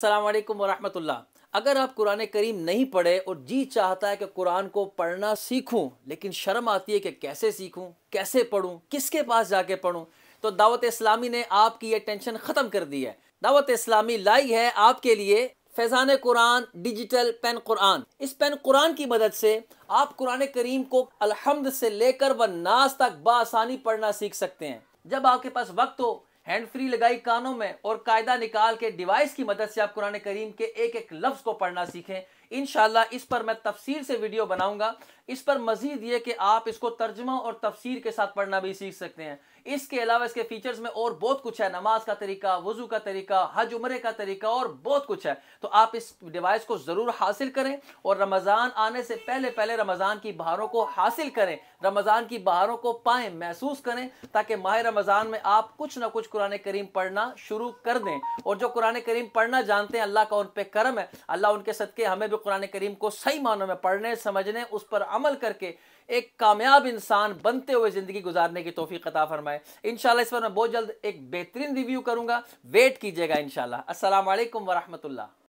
अल्लाम वरहमतुल्लाह। अगर आप कुरान करीम नहीं पढ़े और जी चाहता है कि कुरान को पढ़ना सीखूं, लेकिन शर्म आती है कि कैसे सीखूं, कैसे पढ़ूं, किसके पास जाके पढ़ूं तो दावत इस्लामी ने आपकी ये टेंशन ख़त्म कर दी है। दावत इस्लामी लाई है आपके लिए फैज़ान कुरान डिजिटल पेन कुरान। इस पेन कुरान की मदद से आप कुरान करीम को अलहमद से लेकर व नाज तक बसानी पढ़ना सीख सकते हैं। जब आपके पास वक्त हो हैंड फ्री लगाई कानों में और कायदा निकाल के डिवाइस की मदद से आप कुरान करीम के एक एक लफ्ज को पढ़ना सीखें। इनशाला इस पर मैं तफसीर से वीडियो बनाऊँगा। इस पर मजीद ये कि आप इसको तर्जमा और तफसीर के साथ पढ़ना भी सीख सकते हैं। इसके अलावा इसके फीचर्स में और बहुत कुछ है। नमाज़ का तरीका, वज़ू का तरीका, हज उम्र का तरीका और बहुत कुछ है। तो आप इस डिवाइस को ज़रूर हासिल करें और रमज़ान आने से पहले पहले रमज़ान की बहारों को हासिल करें। रमज़ान की बहारों को पाएँ, महसूस करें ताकि माह रमज़ान में आप कुछ ना कुछ कुरान करीम पढ़ना शुरू कर दें। और जो कुरान करीम पढ़ना जानते हैं, अल्लाह का उन पर करम है। अल्लाह उनके सदके हमें भी कुरान करीम को सही मानों में पढ़ने, समझने, उस पर अमल करके एक कामयाब इंसान बनते हुए ज़िंदगी गुजारने की तोफ़ी कता फरमाए। इन इस पर मैं बहुत जल्द एक बेहतरीन रिव्यू करूँगा। वेट कीजिएगा इन शाला वरहमल